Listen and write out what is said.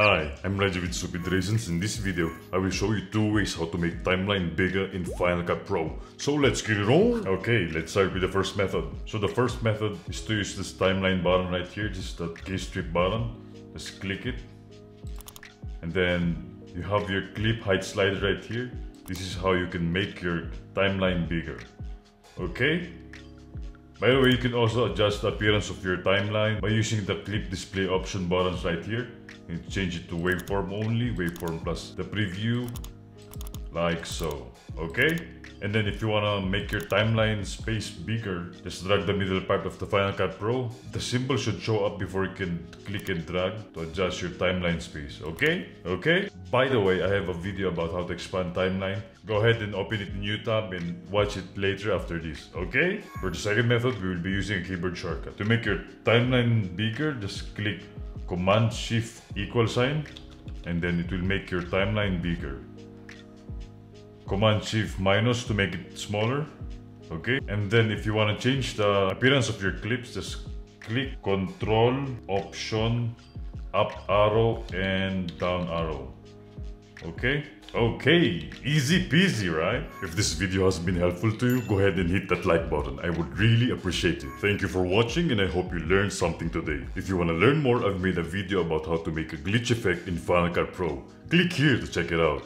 Hi, I'm Raja with Stupid Raisins. In this video, I will show you two ways how to make timeline bigger in Final Cut Pro. So let's get it on! Okay, let's start with the first method. So the first method is to use this timeline button right here, is the keystrip button. Just click it. And then you have your clip height slider right here. This is how you can make your timeline bigger. Okay? By the way, you can also adjust the appearance of your timeline by using the clip display option buttons right here. You change it to waveform only, waveform plus the preview, like so, okay? And then if you wanna make your timeline space bigger, just drag the middle part of the Final Cut Pro. The symbol should show up before you can click and drag to adjust your timeline space, okay? Okay? By the way, I have a video about how to expand timeline. Go ahead and open it in new tab and watch it later after this, okay? For the second method, we will be using a keyboard shortcut. To make your timeline bigger, just click Command Shift equal sign and then it will make your timeline bigger. Command Shift minus to make it smaller. Okay, and then if you want to change the appearance of your clips, just click Control Option up arrow and down arrow. Okay? Okay, easy peasy, right? If this video has been helpful to you, go ahead and hit that like button. I would really appreciate it. Thank you for watching and I hope you learned something today. If you want to learn more, I've made a video about how to make a glitch effect in Final Cut Pro. Click here to check it out.